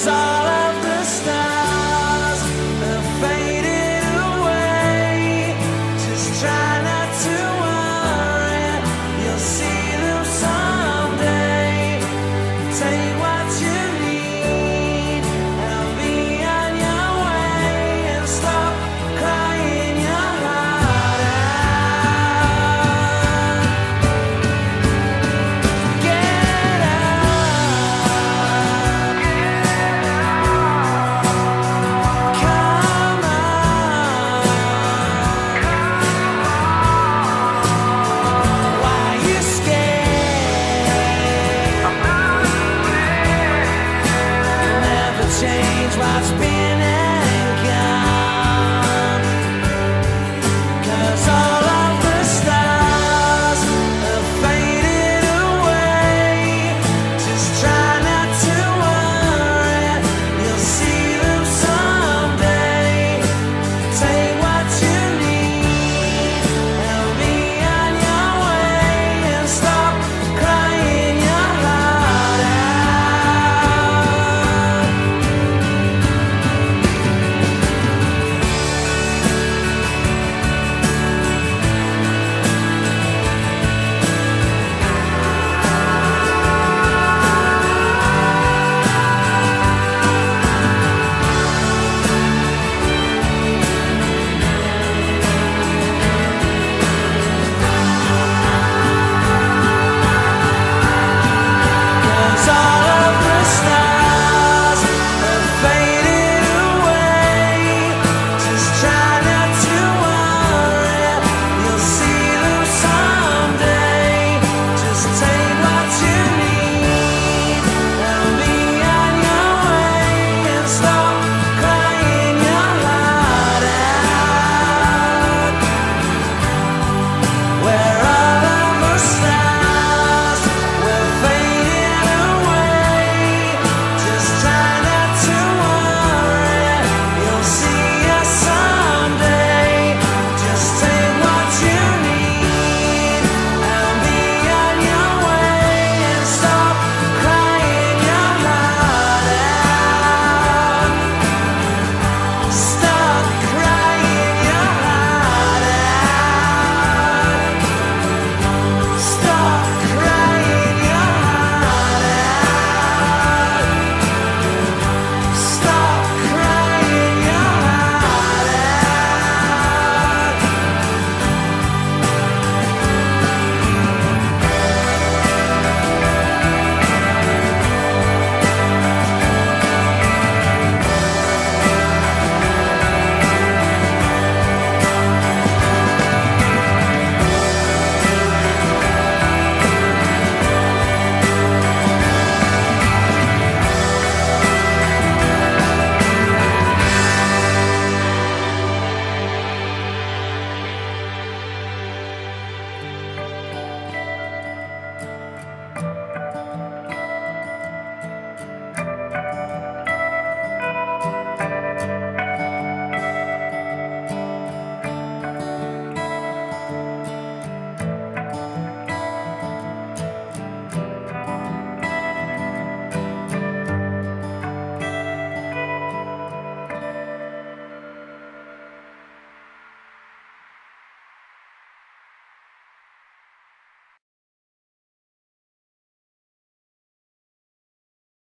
sorry God's been